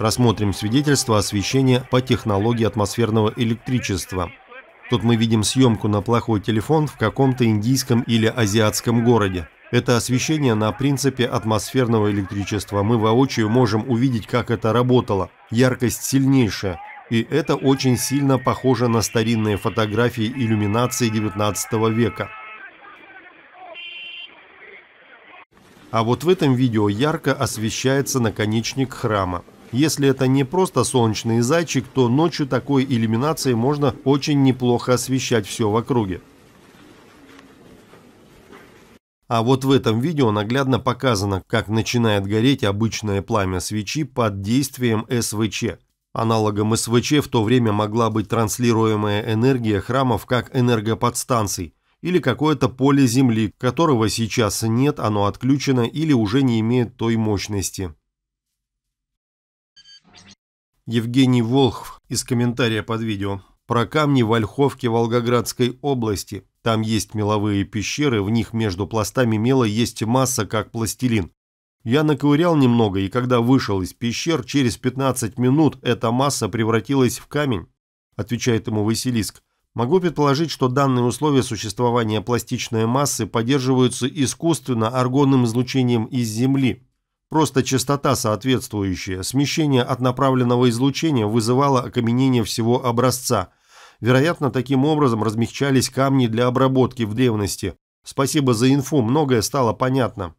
Рассмотрим свидетельство освещения по технологии атмосферного электричества. Тут мы видим съемку на плохой телефон в каком-то индийском или азиатском городе. Это освещение на принципе атмосферного электричества. Мы воочию можем увидеть, как это работало. Яркость сильнейшая. И это очень сильно похоже на старинные фотографии иллюминации 19 века. А вот в этом видео ярко освещается наконечник храма. Если это не просто солнечный зайчик, то ночью такой иллюминацией можно очень неплохо освещать все в округе. А вот в этом видео наглядно показано, как начинает гореть обычное пламя свечи под действием СВЧ. Аналогом СВЧ в то время могла быть транслируемая энергия храмов как энергоподстанций или какое-то поле Земли, которого сейчас нет, оно отключено или уже не имеет той мощности. Евгений Волхв из комментария под видео. Про камни в Ольховке Волгоградской области. Там есть меловые пещеры, в них между пластами мела есть масса, как пластилин. Я наковырял немного, и когда вышел из пещер, через 15 минут эта масса превратилась в камень, отвечает ему Василиск. Могу предположить, что данные условия существования пластичной массы поддерживаются искусственно аргонным излучением из Земли. Просто частота соответствующая. Смещение от направленного излучения вызывало окаменение всего образца. Вероятно, таким образом размягчались камни для обработки в древности. Спасибо за инфу, многое стало понятно.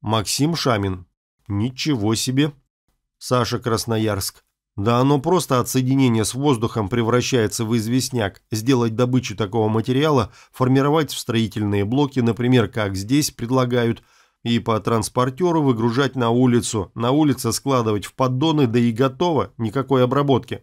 Максим Шамин. Ничего себе. Саша Красноярск. Да оно просто от соединения с воздухом превращается в известняк. Сделать добычу такого материала, формировать в строительные блоки, например, как здесь предлагают – и по транспортеру выгружать на улицу, на улице складывать в поддоны, да и готово, никакой обработки.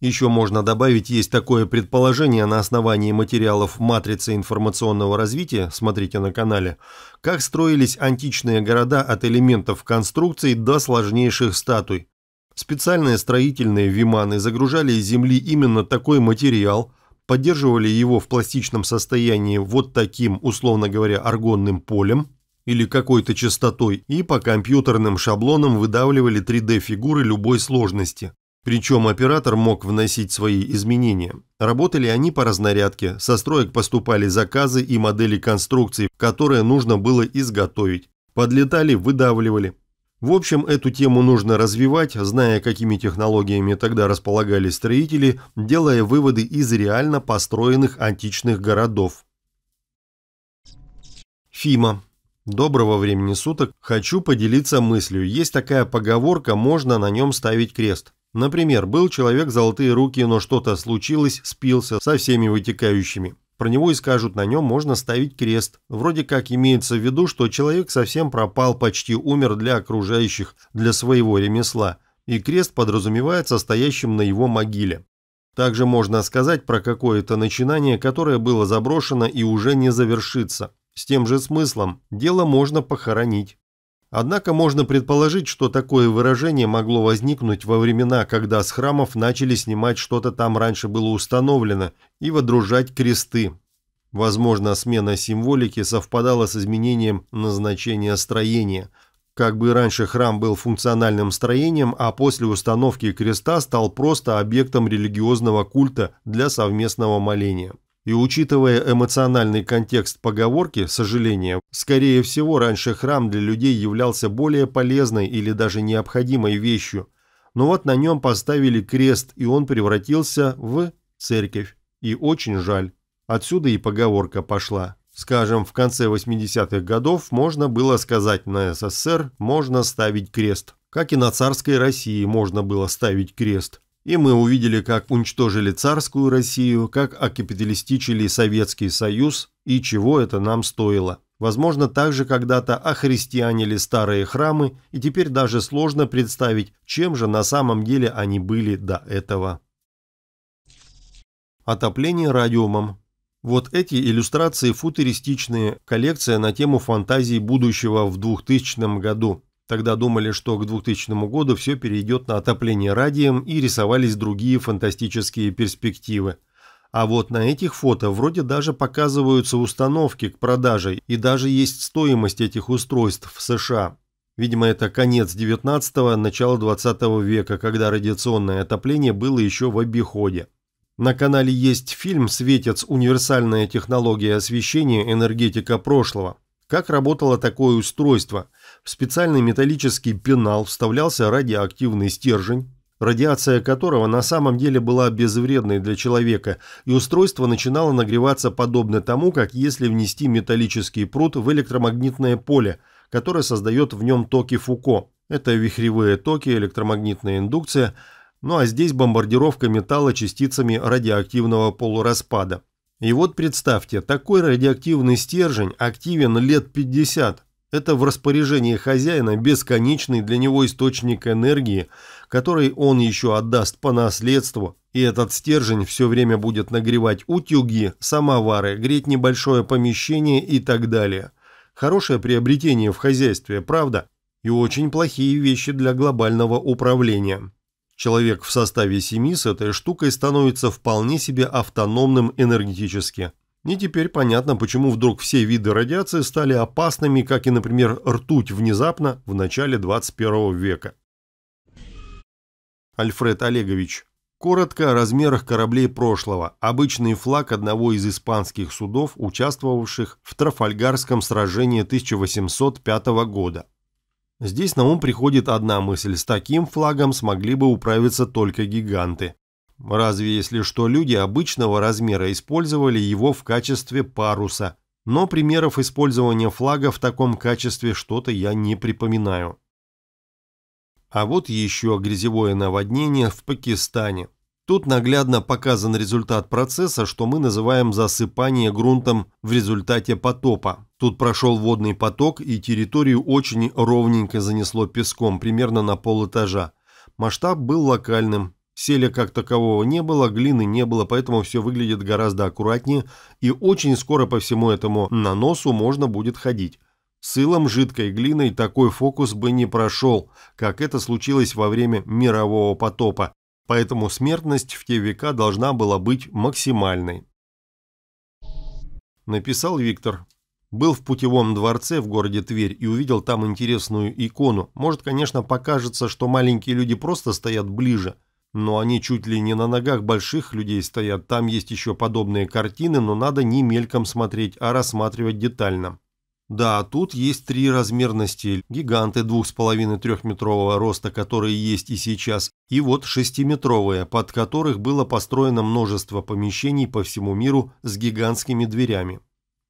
Еще можно добавить, есть такое предположение на основании материалов матрицы информационного развития, смотрите на канале, как строились античные города от элементов конструкций до сложнейших статуй. Специальные строительные виманы загружали из земли именно такой материал, поддерживали его в пластичном состоянии вот таким, условно говоря, аргонным полем, или какой-то частотой и по компьютерным шаблонам выдавливали 3D-фигуры любой сложности. Причем оператор мог вносить свои изменения. Работали они по разнарядке, со строек поступали заказы и модели конструкций, которые нужно было изготовить. Подлетали, выдавливали. В общем, эту тему нужно развивать, зная, какими технологиями тогда располагали строители, делая выводы из реально построенных античных городов. Фима. Доброго времени суток. Хочу поделиться мыслью. Есть такая поговорка, можно на нем ставить крест. Например, был человек золотые руки, но что-то случилось, спился со всеми вытекающими. Про него и скажут, на нем можно ставить крест. Вроде как имеется в виду, что человек совсем пропал, почти умер для окружающих, для своего ремесла. И крест подразумевается стоящим на его могиле. Также можно сказать про какое-то начинание, которое было заброшено и уже не завершится. С тем же смыслом дело можно похоронить. Однако можно предположить, что такое выражение могло возникнуть во времена, когда с храмов начали снимать что-то там раньше было установлено и водружать кресты. Возможно, смена символики совпадала с изменением назначения строения. Как бы раньше храм был функциональным строением, а после установки креста стал просто объектом религиозного культа для совместного моления. И учитывая эмоциональный контекст поговорки, сожаление, скорее всего, раньше храм для людей являлся более полезной или даже необходимой вещью. Но вот на нем поставили крест, и он превратился в церковь. И очень жаль. Отсюда и поговорка пошла. Скажем, в конце 80-х годов можно было сказать на СССР «можно ставить крест». Как и на царской России можно было ставить крест. И мы увидели, как уничтожили царскую Россию, как окапиталистичили Советский Союз и чего это нам стоило. Возможно, также когда-то охристианили старые храмы, и теперь даже сложно представить, чем же на самом деле они были до этого. Отопление радиумом. Вот эти иллюстрации футуристичные, коллекция на тему фантазии будущего в 2000 году. Тогда думали, что к 2000 году все перейдет на отопление радием и рисовались другие фантастические перспективы. А вот на этих фото вроде даже показываются установки к продаже и даже есть стоимость этих устройств в США. Видимо, это конец 19-го, начало 20 века, когда радиационное отопление было еще в обиходе. На канале есть фильм «Светец. Универсальная технология освещения. Энергетика прошлого». Как работало такое устройство? В специальный металлический пенал вставлялся радиоактивный стержень, радиация которого на самом деле была безвредной для человека, и устройство начинало нагреваться подобно тому, как если внести металлический пруд в электромагнитное поле – которое создает в нем токи Фуко. Это вихревые токи, электромагнитная индукция, ну а здесь бомбардировка металла частицами радиоактивного полураспада. И вот представьте, такой радиоактивный стержень активен лет 50. Это в распоряжении хозяина бесконечный для него источник энергии, который он еще отдаст по наследству, и этот стержень все время будет нагревать утюги, самовары, греть небольшое помещение и так далее – Хорошее приобретение в хозяйстве, правда? И очень плохие вещи для глобального управления. Человек в составе семьи с этой штукой становится вполне себе автономным энергетически. И теперь понятно, почему вдруг все виды радиации стали опасными, как и, например, ртуть внезапно в начале 21 века. Альфред Олегович Коротко о размерах кораблей прошлого. Обычный флаг одного из испанских судов, участвовавших в Трафальгарском сражении 1805 года. Здесь на ум приходит одна мысль. С таким флагом смогли бы управиться только гиганты. Разве если что, люди обычного размера использовали его в качестве паруса. Но примеров использования флага в таком качестве что-то я не припоминаю. А вот еще грязевое наводнение в Пакистане. Тут наглядно показан результат процесса, что мы называем засыпание грунтом в результате потопа. Тут прошел водный поток и территорию очень ровненько занесло песком, примерно на полэтажа. Масштаб был локальным. Селя как такового не было, глины не было, поэтому все выглядит гораздо аккуратнее и очень скоро по всему этому наносу можно будет ходить. Сылом жидкой глиной такой фокус бы не прошел, как это случилось во время мирового потопа, поэтому смертность в те века должна была быть максимальной. Написал Виктор. Был в путевом дворце в городе Тверь и увидел там интересную икону. Может, конечно, покажется, что маленькие люди просто стоят ближе, но они чуть ли не на ногах больших людей стоят. Там есть еще подобные картины, но надо не мельком смотреть, а рассматривать детально. Да, тут есть три размерности. Гиганты 2,5-3-метрового роста, которые есть и сейчас, и вот шестиметровые, под которых было построено множество помещений по всему миру с гигантскими дверями.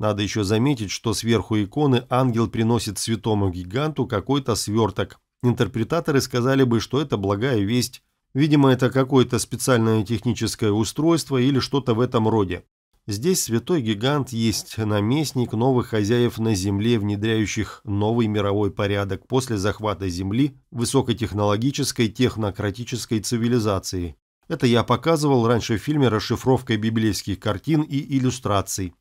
Надо еще заметить, что сверху иконы ангел приносит святому гиганту какой-то сверток. Интерпретаторы сказали бы, что это благая весть. Видимо, это какое-то специальное техническое устройство или что-то в этом роде. Здесь святой гигант есть наместник новых хозяев на Земле, внедряющих новый мировой порядок после захвата Земли высокотехнологической технократической цивилизации. Это я показывал раньше в фильме расшифровкой библейских картин и иллюстраций.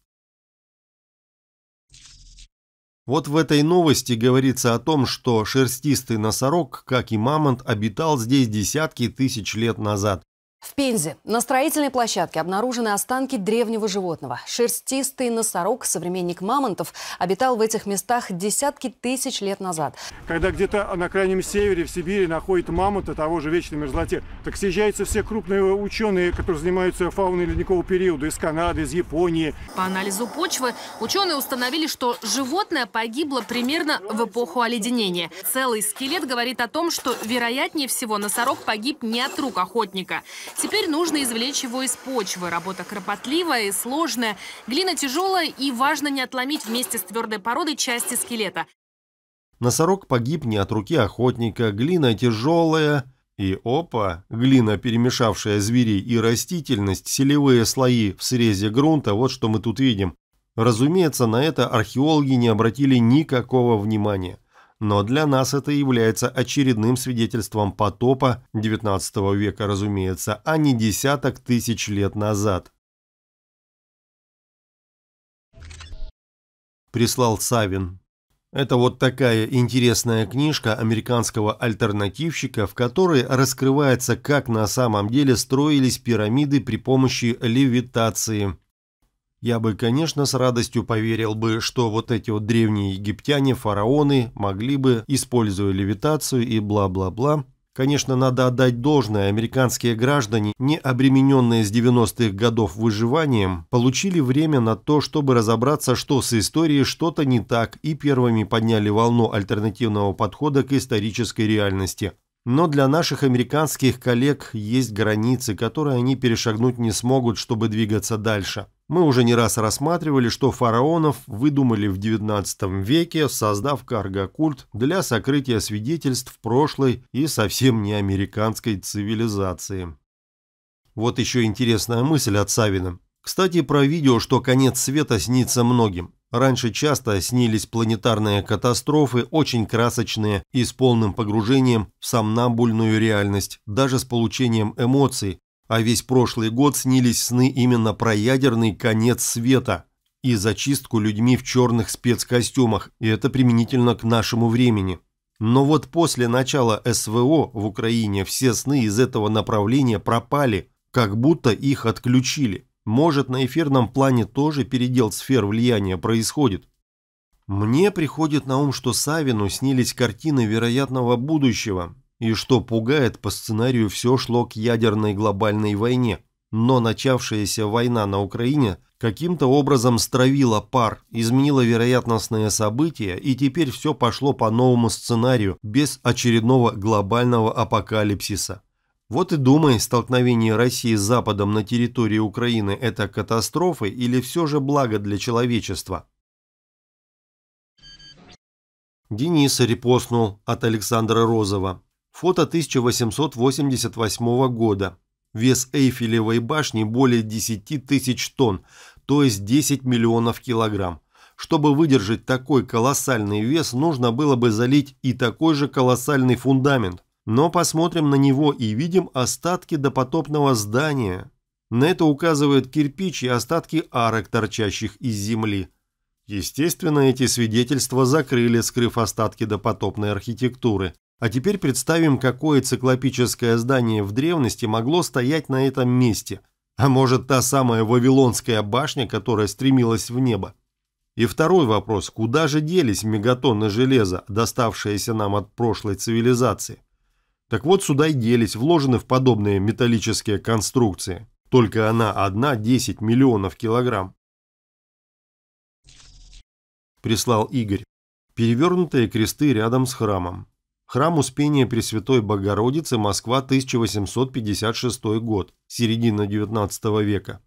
Вот в этой новости говорится о том, что шерстистый носорог, как и мамонт, обитал здесь десятки тысяч лет назад. В Пензе на строительной площадке обнаружены останки древнего животного. Шерстистый носорог, современник мамонтов, обитал в этих местах десятки тысяч лет назад. Когда где-то на крайнем севере, в Сибири, находят мамонта того же вечной мерзлоте, так съезжаются все крупные ученые, которые занимаются фауной ледникового периода из Канады, из Японии. По анализу почвы ученые установили, что животное погибло примерно в эпоху оледенения. Целый скелет говорит о том, что вероятнее всего носорог погиб не от рук охотника. Теперь нужно извлечь его из почвы. Работа кропотливая и сложная. Глина тяжелая и важно не отломить вместе с твердой породой части скелета. Носорог погиб не от руки охотника, глина тяжелая, и опа, глина, перемешавшая зверей и растительность, селевые слои в срезе грунта, вот что мы тут видим. Разумеется, на это археологи не обратили никакого внимания но для нас это является очередным свидетельством потопа XIX века, разумеется, а не десяток тысяч лет назад. Прислал Савин. Это вот такая интересная книжка американского альтернативщика, в которой раскрывается, как на самом деле строились пирамиды при помощи левитации. Я бы, конечно, с радостью поверил бы, что вот эти вот древние египтяне, фараоны, могли бы, используя левитацию и бла-бла-бла, Конечно, надо отдать должное, американские граждане, не обремененные с 90-х годов выживанием, получили время на то, чтобы разобраться, что с историей что-то не так, и первыми подняли волну альтернативного подхода к исторической реальности. Но для наших американских коллег есть границы, которые они перешагнуть не смогут, чтобы двигаться дальше. Мы уже не раз рассматривали, что фараонов выдумали в XIX веке, создав карго-культ для сокрытия свидетельств прошлой и совсем не американской цивилизации. Вот еще интересная мысль от Савина. Кстати, про видео, что конец света снится многим. Раньше часто снились планетарные катастрофы, очень красочные и с полным погружением в сомнамбульную реальность, даже с получением эмоций, а весь прошлый год снились сны именно про ядерный конец света и зачистку людьми в черных спецкостюмах, и это применительно к нашему времени. Но вот после начала СВО в Украине все сны из этого направления пропали, как будто их отключили. Может, на эфирном плане тоже передел сфер влияния происходит. Мне приходит на ум, что Савину снились картины вероятного будущего, и что пугает, по сценарию все шло к ядерной глобальной войне. Но начавшаяся война на Украине каким-то образом стравила пар, изменила вероятностные события, и теперь все пошло по новому сценарию, без очередного глобального апокалипсиса. Вот и думай, столкновение России с Западом на территории Украины – это катастрофа или все же благо для человечества? Денис репостнул от Александра Розова. Фото 1888 года. Вес Эйфелевой башни более 10 тысяч тонн, то есть 10 миллионов килограмм. Чтобы выдержать такой колоссальный вес, нужно было бы залить и такой же колоссальный фундамент. Но посмотрим на него и видим остатки допотопного здания. На это указывают кирпич и остатки арок, торчащих из земли. Естественно, эти свидетельства закрыли, скрыв остатки допотопной архитектуры. А теперь представим, какое циклопическое здание в древности могло стоять на этом месте. А может, та самая Вавилонская башня, которая стремилась в небо? И второй вопрос, куда же делись мегатонны железа, доставшиеся нам от прошлой цивилизации? Так вот, сюда и делись, вложены в подобные металлические конструкции. Только она одна 10 миллионов килограмм. Прислал Игорь. Перевернутые кресты рядом с храмом. Храм Успения Пресвятой Богородицы, Москва, 1856 год, середина XIX века.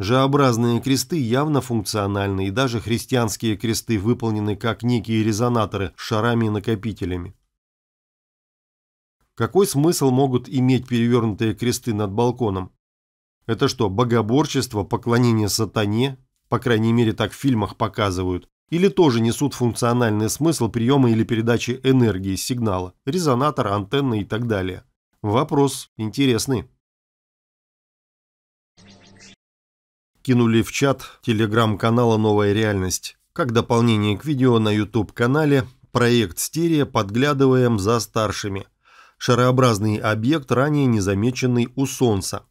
Ж-образные кресты явно функциональны, и даже христианские кресты выполнены как некие резонаторы с шарами и накопителями. Какой смысл могут иметь перевернутые кресты над балконом? Это что, богоборчество, поклонение сатане? По крайней мере, так в фильмах показывают или тоже несут функциональный смысл приема или передачи энергии сигнала, резонатор, антенна и так далее. Вопрос интересный. Кинули в чат телеграм-канала «Новая реальность». Как дополнение к видео на YouTube-канале проект «Стерео. Подглядываем за старшими». Шарообразный объект, ранее незамеченный у Солнца.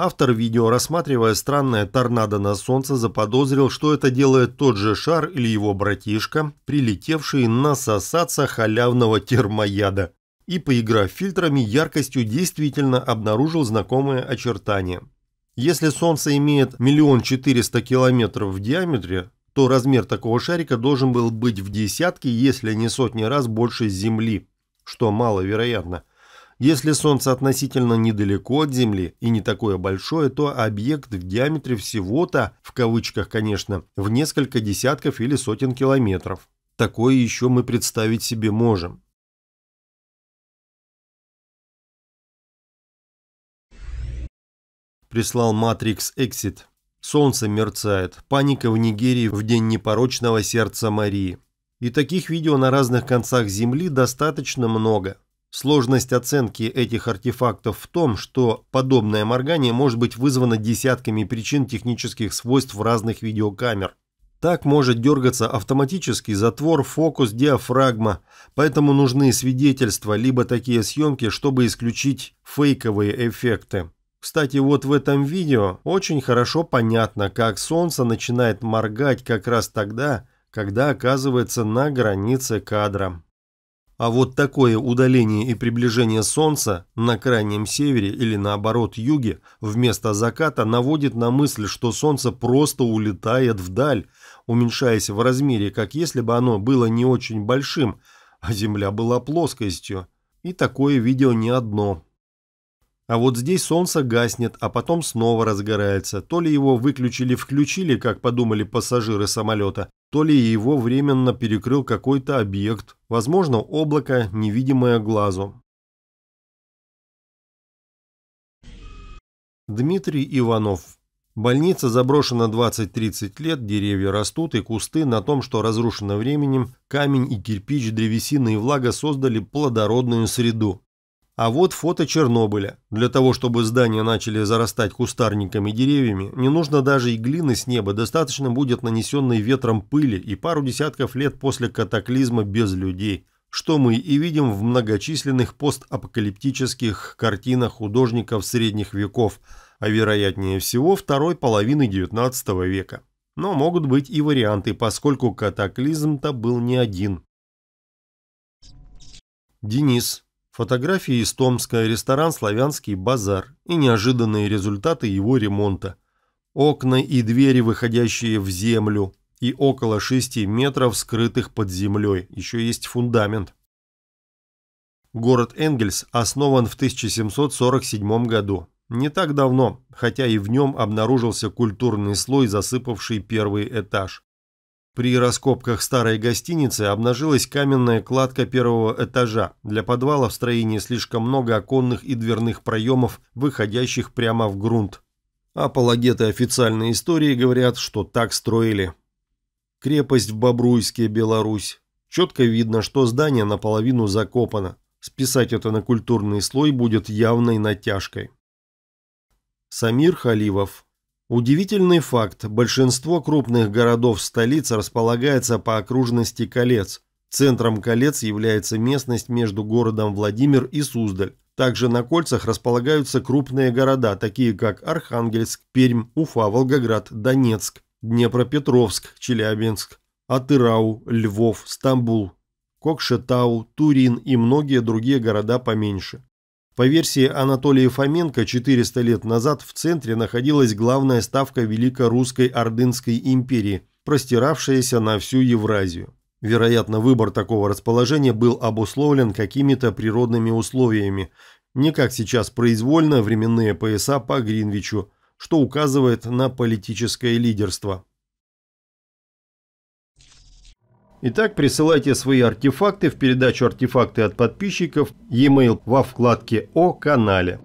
Автор видео, рассматривая странное торнадо на солнце, заподозрил, что это делает тот же шар или его братишка, прилетевший насосаться халявного термояда. И, поиграв фильтрами, яркостью действительно обнаружил знакомые очертания. Если солнце имеет миллион четыреста километров в диаметре, то размер такого шарика должен был быть в десятки, если не сотни раз больше Земли, что маловероятно. Если Солнце относительно недалеко от Земли и не такое большое, то объект в диаметре всего-то, в кавычках, конечно, в несколько десятков или сотен километров. Такое еще мы представить себе можем. Прислал Matrix Exit. Солнце мерцает. Паника в Нигерии в день непорочного сердца Марии. И таких видео на разных концах Земли достаточно много. Сложность оценки этих артефактов в том, что подобное моргание может быть вызвано десятками причин технических свойств разных видеокамер. Так может дергаться автоматический затвор, фокус, диафрагма, поэтому нужны свидетельства, либо такие съемки, чтобы исключить фейковые эффекты. Кстати, вот в этом видео очень хорошо понятно, как солнце начинает моргать как раз тогда, когда оказывается на границе кадра. А вот такое удаление и приближение Солнца на крайнем севере или наоборот юге вместо заката наводит на мысль, что Солнце просто улетает вдаль, уменьшаясь в размере, как если бы оно было не очень большим, а Земля была плоскостью. И такое видео не одно. А вот здесь солнце гаснет, а потом снова разгорается. То ли его выключили-включили, как подумали пассажиры самолета, то ли его временно перекрыл какой-то объект, возможно, облако, невидимое глазу. Дмитрий Иванов. Больница заброшена 20-30 лет, деревья растут и кусты на том, что разрушено временем, камень и кирпич, древесина и влага создали плодородную среду. А вот фото Чернобыля. Для того, чтобы здания начали зарастать кустарниками и деревьями, не нужно даже и глины с неба, достаточно будет нанесенной ветром пыли и пару десятков лет после катаклизма без людей, что мы и видим в многочисленных постапокалиптических картинах художников средних веков, а вероятнее всего второй половины XIX века. Но могут быть и варианты, поскольку катаклизм-то был не один. Денис Фотографии из Томска, ресторан «Славянский базар» и неожиданные результаты его ремонта. Окна и двери, выходящие в землю, и около 6 метров скрытых под землей. Еще есть фундамент. Город Энгельс основан в 1747 году. Не так давно, хотя и в нем обнаружился культурный слой, засыпавший первый этаж. При раскопках старой гостиницы обнажилась каменная кладка первого этажа. Для подвала в строении слишком много оконных и дверных проемов, выходящих прямо в грунт. Апологеты официальной истории говорят, что так строили. Крепость в Бобруйске, Беларусь. Четко видно, что здание наполовину закопано. Списать это на культурный слой будет явной натяжкой. Самир Халивов Удивительный факт. Большинство крупных городов-столиц располагается по окружности колец. Центром колец является местность между городом Владимир и Суздаль. Также на кольцах располагаются крупные города, такие как Архангельск, Пермь, Уфа, Волгоград, Донецк, Днепропетровск, Челябинск, Атырау, Львов, Стамбул, Кокшетау, Турин и многие другие города поменьше. По версии Анатолия Фоменко, 400 лет назад в центре находилась главная ставка Великорусской Ордынской империи, простиравшаяся на всю Евразию. Вероятно, выбор такого расположения был обусловлен какими-то природными условиями, не как сейчас произвольно временные пояса по Гринвичу, что указывает на политическое лидерство. Итак, присылайте свои артефакты в передачу «Артефакты от подписчиков» e-mail во вкладке «О канале».